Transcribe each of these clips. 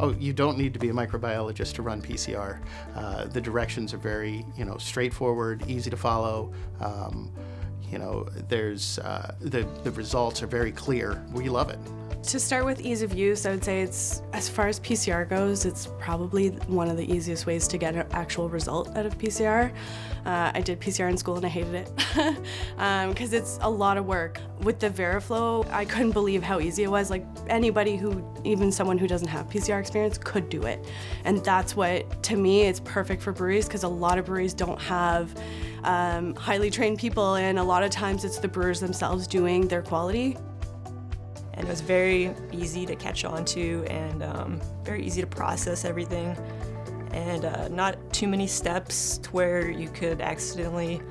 Oh, you don't need to be a microbiologist to run PCR. Uh, the directions are very, you know, straightforward, easy to follow. Um, you know, there's uh, the the results are very clear. We love it. To start with ease of use, I would say it's, as far as PCR goes, it's probably one of the easiest ways to get an actual result out of PCR. Uh, I did PCR in school and I hated it because um, it's a lot of work. With the Veriflow, I couldn't believe how easy it was. Like anybody who, even someone who doesn't have PCR experience could do it. And that's what, to me, it's perfect for breweries because a lot of breweries don't have um, highly trained people and a lot of times it's the brewers themselves doing their quality and it was very easy to catch on to and um, very easy to process everything. And uh, not too many steps to where you could accidentally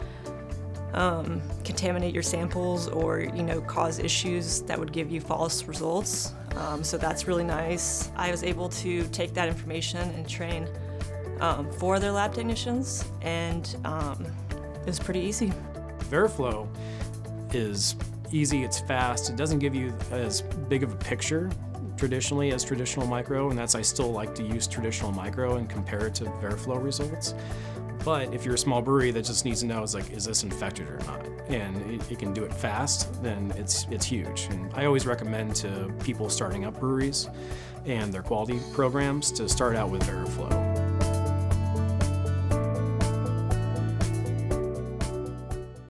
um, contaminate your samples or you know cause issues that would give you false results. Um, so that's really nice. I was able to take that information and train um, for their lab technicians and um, it was pretty easy. Veriflow is easy, it's fast, it doesn't give you as big of a picture traditionally as traditional micro, and that's I still like to use traditional micro and compare it to Veriflow results. But if you're a small brewery that just needs to know is like, is this infected or not? And it, it, can do it fast, then it's it's huge. And I always recommend to people starting up breweries and their quality programs to start out with Veriflow.